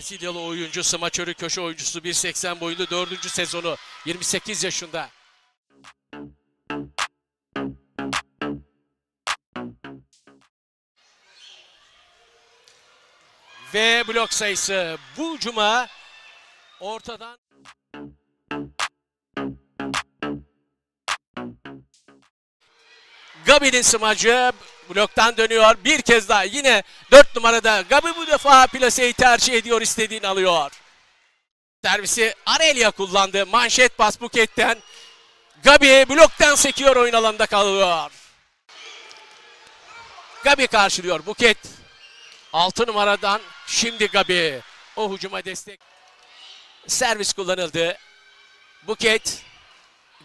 Brezilyalı oyuncu smaçörü köşe oyuncusu 1.80 boyunda 4. sezonu 28 yaşında. Ve blok sayısı bu cuma ortadan Gabi'nin smacı bloktan dönüyor. Bir kez daha yine 4 numarada Gabi bu defa plaseyi tercih ediyor istediğini alıyor. Servisi Arelia kullandı. Manşet pas Buket'ten. Gabi bloktan sekiyor oyun alanında kalıyor. Gabi karşılıyor. Buket 6 numaradan şimdi Gabi. O hücuma destek. Servis kullanıldı. Buket.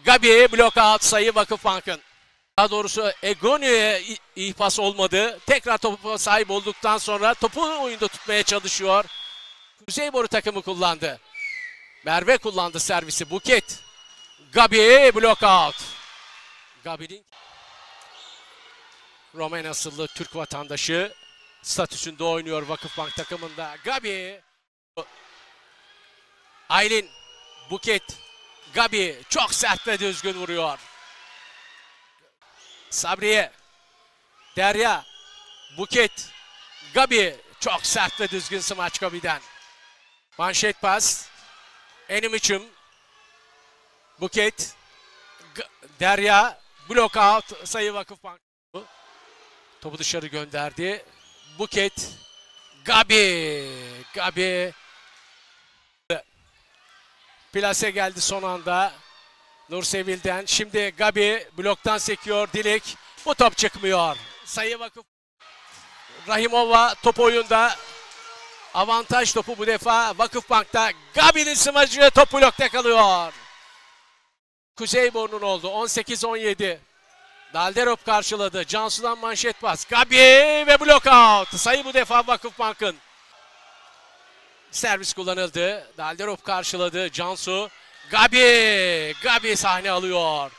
Gabi blok out sayı Vakıfbank'ın. Daha doğrusu Egoni'ye i- iyi pas olmadı. Tekrar topu sahip olduktan sonra topu oyunda tutmaya çalışıyor. Kuzeyboru takımı kullandı. Merve kullandı servisi. Buket. Gabi blok out. Gabi'nin Romen asıllı Türk vatandaşı statüsünde oynuyor Vakıfbank takımında. Gabi. Aylin. Buket. Gabi çok sert ve düzgün vuruyor. Sabriye. Derya. Buket. Gabi. Çok sert ve düzgün smaç Gabi'den. Manşet pas. Enimiçim. Buket. G- Derya. Blok out. Sayı Vakıfbank. Topu dışarı gönderdi. Buket. Gabi. Gabi. Plase geldi son anda. Nursevil'den. Şimdi Gabi bloktan sekiyor. Dilek. Bu top çıkmıyor. Sayı vakıf. Rahimova top oyunda. Avantaj topu bu defa Vakıfbank'ta. Gabi'nin smacı top blokta kalıyor. Kuzeyborn'un oldu. 18-17. Dalderop karşıladı. Cansu'dan manşet pas. Gabi ve blok out. Sayı bu defa Vakıfbank'ın. Servis kullanıldı. Dalderop karşıladı. Cansu. Gabi. Gabi sahne alıyor.